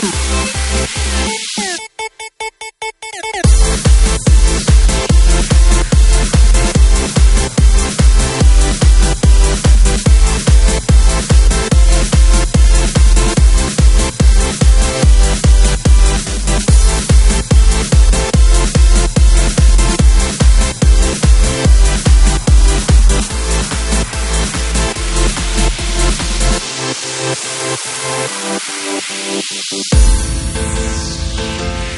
あっ。Thank you.